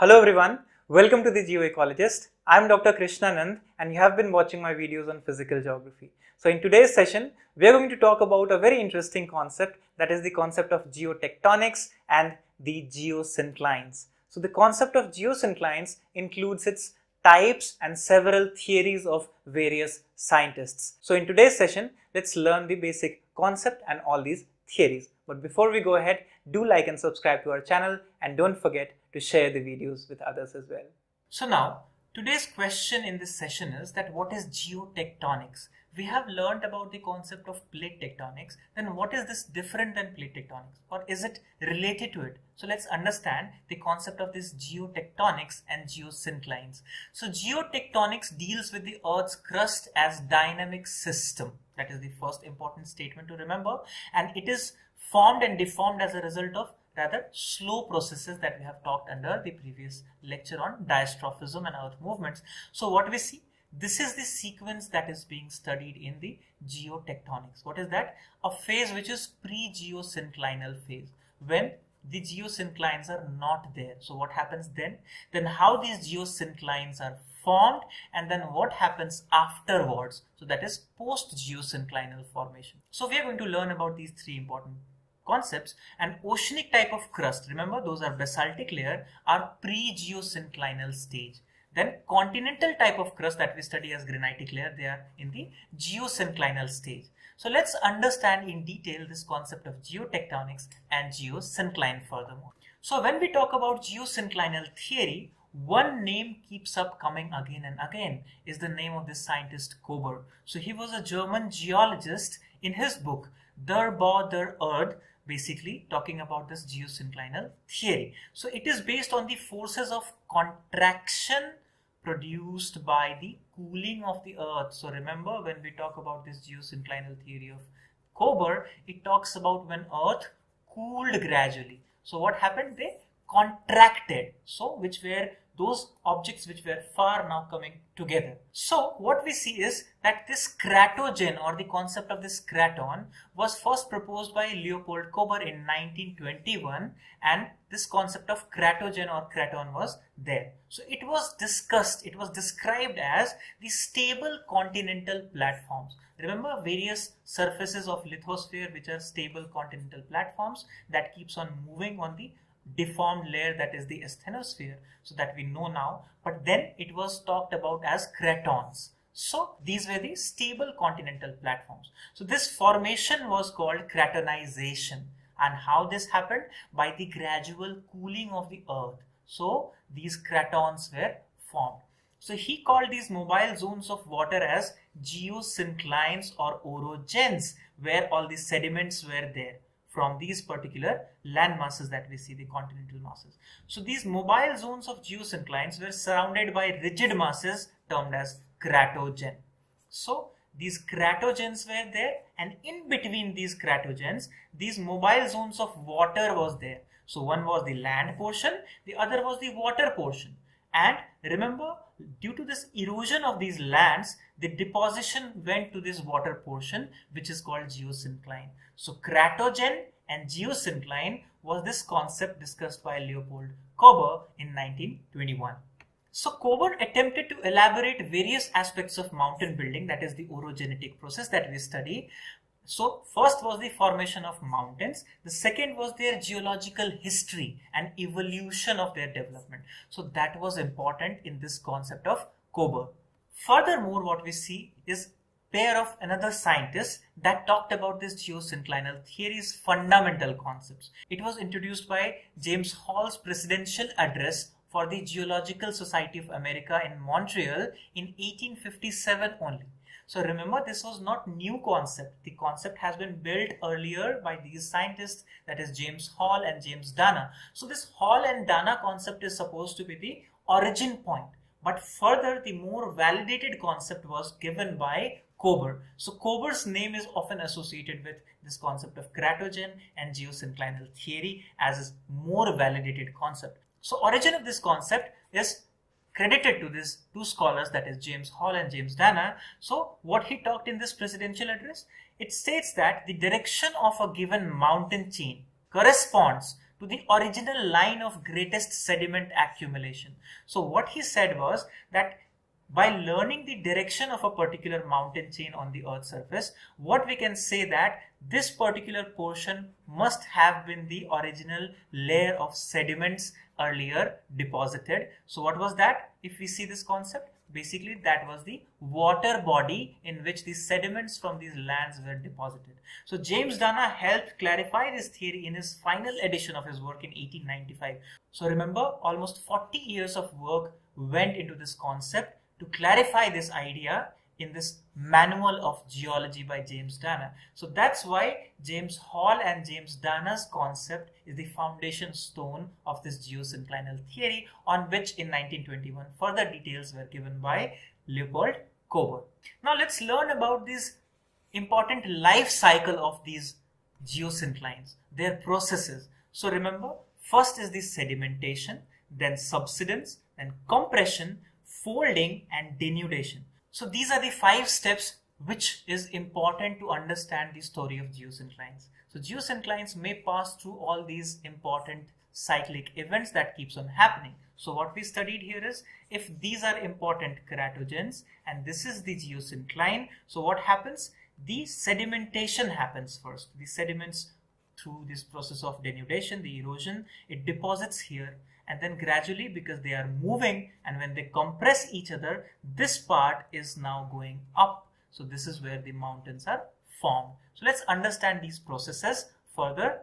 Hello everyone, welcome to the Geoecologist. I'm Dr. Krishnanand and you have been watching my videos on physical geography. So in today's session, we are going to talk about a very interesting concept that is the concept of geotectonics and the geosynclines. So the concept of geosynclines includes its types and several theories of various scientists. So in today's session, let's learn the basic concept and all these theories. But before we go ahead, do like and subscribe to our channel and don't forget to share the videos with others as well. So now, today's question in this session is that what is geotectonics? We have learned about the concept of plate tectonics. Then what is this different than plate tectonics? Or is it related to it? So let's understand the concept of this geotectonics and geosynclines. So geotectonics deals with the Earth's crust as dynamic system. That is the first important statement to remember. And it is formed and deformed as a result of rather slow processes that we have talked under the previous lecture on diastrophism and earth movements. So what we see, this is the sequence that is being studied in the geotectonics. What is that? A phase which is pre-geosynclinal phase when the geosynclines are not there. So what happens then? Then how these geosynclines are formed and then what happens afterwards. So that is post-geosynclinal formation. So we are going to learn about these three important concepts and oceanic type of crust. Remember those are basaltic layer are pre-geosynclinal stage. Then continental type of crust that we study as granitic layer they are in the geosynclinal stage. So let's understand in detail this concept of geotectonics and geosyncline furthermore. So when we talk about geosynclinal theory one name keeps up coming again and again is the name of this scientist Kober. So he was a German geologist in his book Der Bau der Erde basically talking about this geosynclinal theory. So it is based on the forces of contraction produced by the cooling of the earth. So remember when we talk about this geosynclinal theory of Kober, it talks about when earth cooled gradually. So what happened? They contracted. So which were those objects which were far now coming together. So what we see is that this cratogen or the concept of this craton was first proposed by Leopold Kober in 1921 and this concept of cratogen or craton was there. So it was discussed, it was described as the stable continental platforms. Remember various surfaces of lithosphere which are stable continental platforms that keeps on moving on the deformed layer that is the asthenosphere so that we know now. But then it was talked about as cratons so these were the stable continental platforms. So this formation was called cratonization and how this happened? By the gradual cooling of the earth. So these cratons were formed. So he called these mobile zones of water as geosynclines or orogens where all the sediments were there from these particular land masses that we see, the continental masses. So these mobile zones of geosynclines were surrounded by rigid masses termed as cratogen. So these cratogens were there and in between these cratogens, these mobile zones of water was there. So one was the land portion, the other was the water portion. And remember, due to this erosion of these lands, the deposition went to this water portion, which is called geosyncline. So cratogen and geosyncline was this concept discussed by Leopold Kober in 1921. So Kober attempted to elaborate various aspects of mountain building, that is the orogenetic process that we study. So first was the formation of mountains. The second was their geological history and evolution of their development. So that was important in this concept of Kober. Furthermore, what we see is pair of another scientist that talked about this geosynclinal theory's fundamental concepts. It was introduced by James Hall's presidential address for the Geological Society of America in Montreal in 1857 only. So remember this was not new concept. The concept has been built earlier by these scientists that is James Hall and James Dana. So this Hall and Dana concept is supposed to be the origin point. But further the more validated concept was given by Kober. So Kober's name is often associated with this concept of cratogen and geosynclinal theory as a more validated concept. So origin of this concept is credited to these two scholars that is James Hall and James Dana. So what he talked in this presidential address, it states that the direction of a given mountain chain corresponds to the original line of greatest sediment accumulation. So what he said was that by learning the direction of a particular mountain chain on the earth's surface, what we can say that this particular portion must have been the original layer of sediments earlier deposited. So what was that? If we see this concept, basically that was the water body in which the sediments from these lands were deposited. So James Dana helped clarify this theory in his final edition of his work in 1895. So remember almost 40 years of work went into this concept to clarify this idea in this manual of geology by James Dana. So that's why James Hall and James Dana's concept is the foundation stone of this geosynclinal theory on which in 1921 further details were given by Leopold Kober. Now let's learn about this important life cycle of these geosynclines, their processes. So remember, first is the sedimentation, then subsidence, then compression, folding and denudation. So these are the five steps which is important to understand the story of geosynclines. So geosynclines may pass through all these important cyclic events that keeps on happening. So what we studied here is if these are important cratogens and this is the geosyncline, so what happens? The sedimentation happens first. The sediments through this process of denudation, the erosion, it deposits here and then gradually because they are moving and when they compress each other this part is now going up. So this is where the mountains are formed. So let's understand these processes further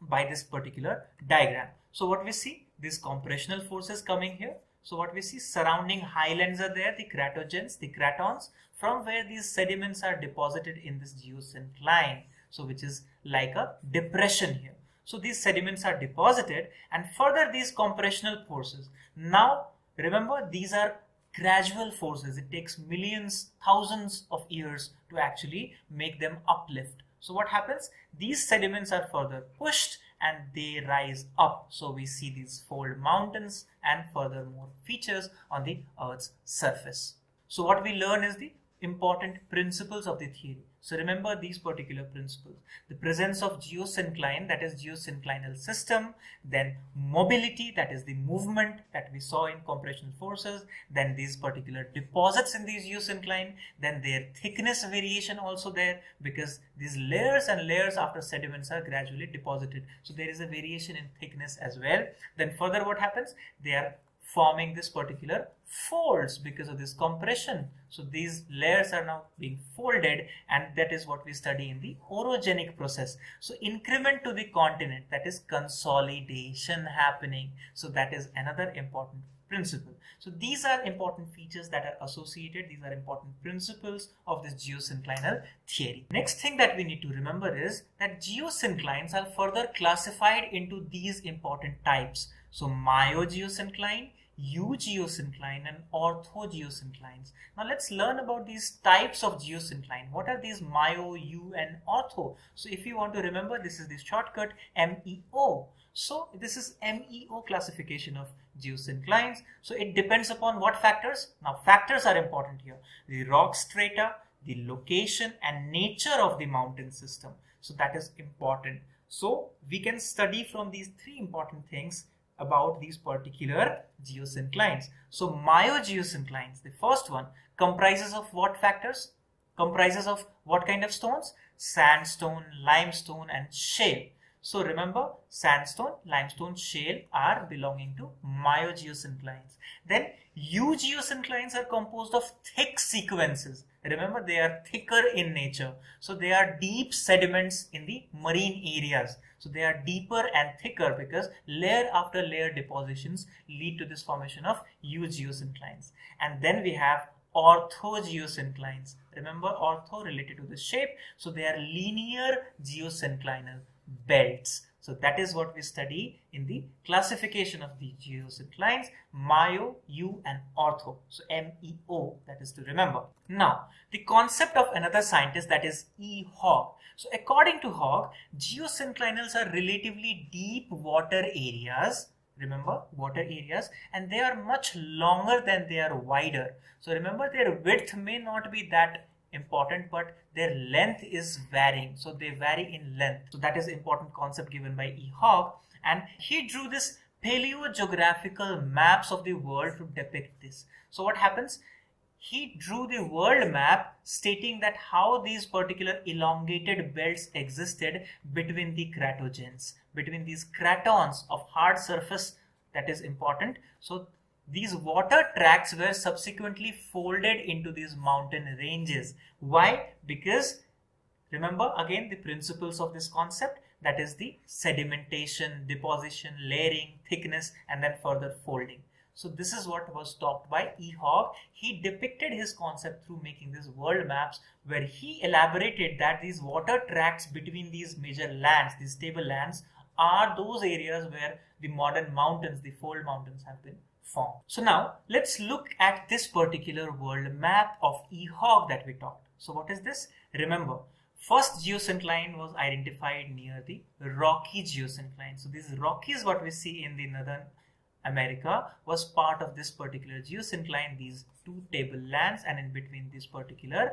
by this particular diagram. So what we see these compressional forces coming here. So what we see surrounding highlands are there the cratogens the cratons from where these sediments are deposited in this geosyncline. So which is like a depression here so these sediments are deposited and further these compressional forces. Now remember these are gradual forces. It takes millions, thousands of years to actually make them uplift. So what happens? These sediments are further pushed and they rise up. So we see these fold mountains and furthermore features on the earth's surface. So what we learn is the important principles of the theory. So remember these particular principles. The presence of geosyncline, that is geosynclinal system, then mobility, that is the movement that we saw in compression forces, then these particular deposits in these geosyncline, then their thickness variation also there because these layers and layers after sediments are gradually deposited. So there is a variation in thickness as well. Then further what happens? They are forming this particular folds because of this compression. So these layers are now being folded and that is what we study in the orogenic process. So increment to the continent that is consolidation happening. So that is another important principle. So these are important features that are associated. These are important principles of this geosynclinal theory. Next thing that we need to remember is that geosynclines are further classified into these important types. So miogeosyncline, eugeosyncline and orthogeosynclines. Now let's learn about these types of geosyncline. What are these myo, u and ortho? So if you want to remember, this is the shortcut MEO. So this is MEO classification of geosynclines. So it depends upon what factors? Now factors are important here. The rock strata, the location and nature of the mountain system. So that is important. So we can study from these three important things about these particular geosynclines. So miogeosynclines, the first one comprises of what factors? Comprises of what kind of stones? Sandstone, limestone and shale. So remember sandstone, limestone, shale are belonging to miogeosynclines. Then eugeosynclines are composed of thick sequences. Remember they are thicker in nature. So they are deep sediments in the marine areas. So they are deeper and thicker because layer after layer depositions lead to this formation of eugeosynclines. And then we have orthogeosynclines. Remember ortho related to the shape. So they are linear geosynclinal belts. So that is what we study in the classification of the geosynclines, myo, u and ortho. So M-E-O, that is to remember. Now, the concept of another scientist that is E. Haug. So according to Haug, geosynclinals are relatively deep water areas remember water areas and they are much longer than they are wider so remember their width may not be that important but their length is varying. So they vary in length. So that is important concept given by E. Haug. And he drew this paleogeographical maps of the world to depict this. So what happens? He drew the world map stating that how these particular elongated belts existed between the cratogens between these cratons of hard surface that is important. So these water tracks were subsequently folded into these mountain ranges. Why? Because remember again the principles of this concept that is the sedimentation, deposition, layering, thickness and then further folding. So this is what was talked by E. Haug. He depicted his concept through making these world maps where he elaborated that these water tracks between these major lands, these stable lands are those areas where the modern mountains, the fold mountains have been formed. So now let's look at this particular world map of E. Haug that we talked. So what is this? Remember, first geosyncline was identified near the Rocky geosyncline. So these Rockies what we see in the northern America was part of this particular geosyncline, these two tablelands and in between this particular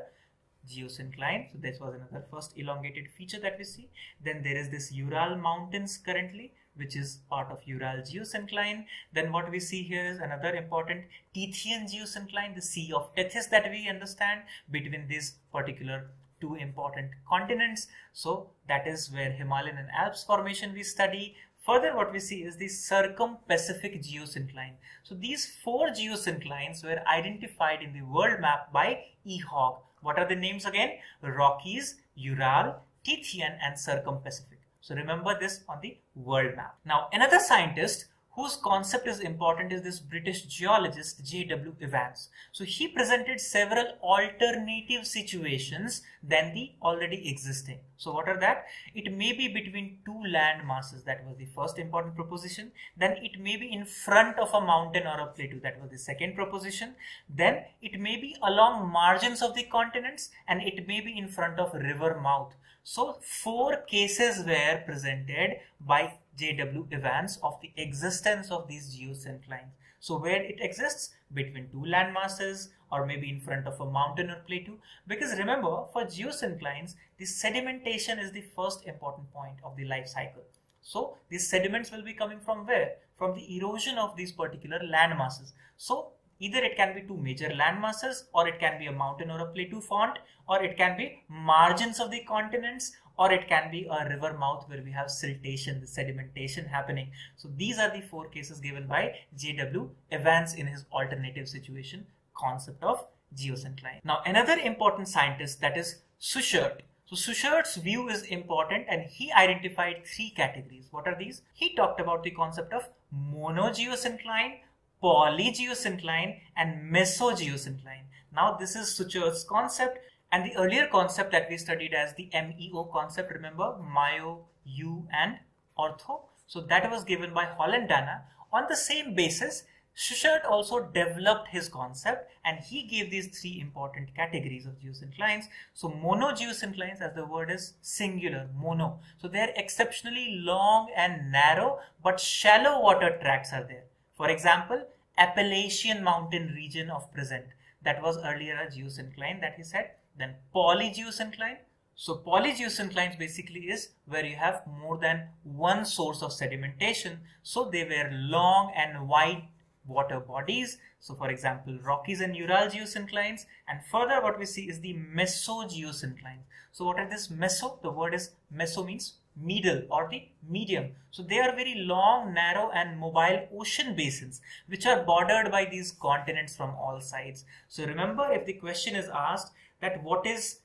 geosyncline. So this was another first elongated feature that we see. Then there is this Ural mountains currently which is part of Ural geosyncline. Then what we see here is another important Tethyan geosyncline, the Sea of Tethys that we understand between these particular two important continents. So that is where Himalayan and Alps formation we study. Further, what we see is the circum-Pacific geosyncline. So these four geosynclines were identified in the world map by E. Haug. What are the names again? Rockies, Ural, Tethyan and circum-Pacific. So remember this on the world map. Now another scientist whose concept is important is this British geologist J.W. Evans. So he presented several alternative situations than the already existing. So what are that? It may be between two land masses. That was the first important proposition. Then it may be in front of a mountain or a plateau. That was the second proposition. Then it may be along margins of the continents and it may be in front of river mouth. So four cases were presented by J.W. Evans of the existence of these geosynclines. So where it exists between two land masses or maybe in front of a mountain or plateau. Because remember for geosynclines, the sedimentation is the first important point of the life cycle. So these sediments will be coming from where? From the erosion of these particular land masses. So Either it can be two major land masses or it can be a mountain or a plateau font or it can be margins of the continents or it can be a river mouth where we have siltation, the sedimentation happening. So these are the four cases given by J.W. Evans in his alternative situation concept of geosyncline. Now another important scientist that is Schuchert. So Schuchert's view is important and he identified three categories. What are these? He talked about the concept of monogeosyncline, polygeosyncline and mesogeosyncline. Now this is Schuchert's concept and the earlier concept that we studied as the MEO concept, remember Mayo, U and Ortho. So that was given by Hall and Dana. On the same basis, Schuchert also developed his concept and he gave these three important categories of geosynclines. So monogeosynclines as the word is singular, mono. So they are exceptionally long and narrow but shallow water tracts are there. For example, Appalachian mountain region of present. That was earlier a geosyncline that he said. Then polygeosyncline. So polygeosynclines basically is where you have more than one source of sedimentation. So they were long and wide water bodies. So for example, Rockies and Ural geosynclines. And further what we see is the mesogeosynclines. So what are this meso? The word is meso means middle or the medium. So they are very long, narrow and mobile ocean basins which are bordered by these continents from all sides. So remember if the question is asked that what is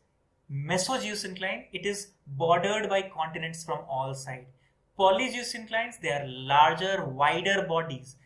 mesogeosyncline, it is bordered by continents from all sides. Polygeosynclines, they are larger, wider bodies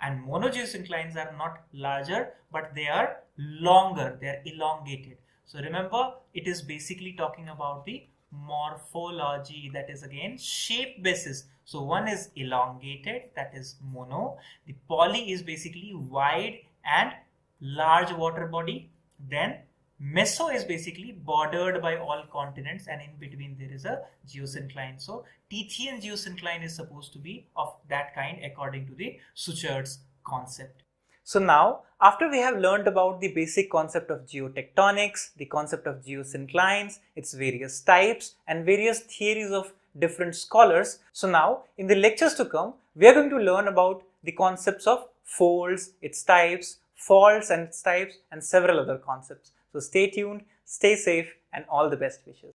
and monogeosynclines are not larger but they are longer, they are elongated. So remember it is basically talking about the morphology that is again shape basis. So one is elongated that is mono. The poly is basically wide and large water body. Then meso is basically bordered by all continents and in between there is a geosyncline. So Tethyan geosyncline is supposed to be of that kind according to the Schuchert's concept So now, after we have learned about the basic concept of geotectonics, the concept of geosynclines, its various types and various theories of different scholars. So now, in the lectures to come, we are going to learn about the concepts of folds, its types, faults and its types and several other concepts. So stay tuned, stay safe and all the best wishes.